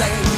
same